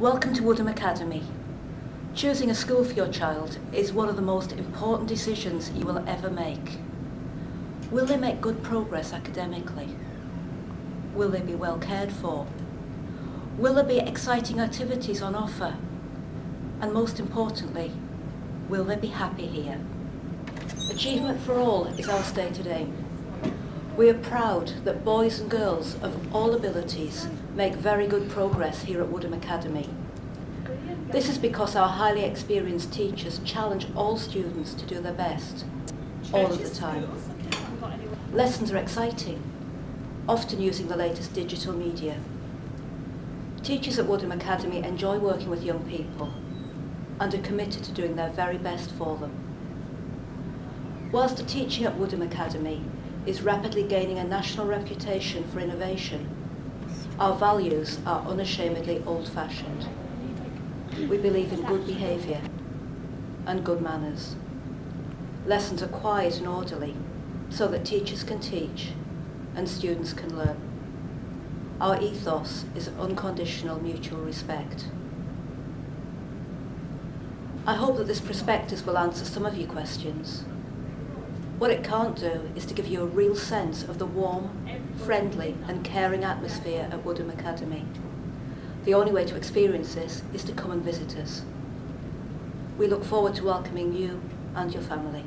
Welcome to Woodham Academy. Choosing a school for your child is one of the most important decisions you will ever make. Will they make good progress academically? Will they be well cared for? Will there be exciting activities on offer? And most importantly, will they be happy here? Achievement for all is our stated aim. We are proud that boys and girls of all abilities make very good progress here at Woodham Academy. This is because our highly experienced teachers challenge all students to do their best, all of the time. Lessons are exciting, often using the latest digital media. Teachers at Woodham Academy enjoy working with young people and are committed to doing their very best for them. Whilst the teaching at Woodham Academy is rapidly gaining a national reputation for innovation. Our values are unashamedly old-fashioned. We believe in good behaviour and good manners. Lessons are quiet and orderly so that teachers can teach and students can learn. Our ethos is unconditional mutual respect. I hope that this prospectus will answer some of your questions. What it can't do is to give you a real sense of the warm, friendly and caring atmosphere at Woodham Academy. The only way to experience this is to come and visit us. We look forward to welcoming you and your family.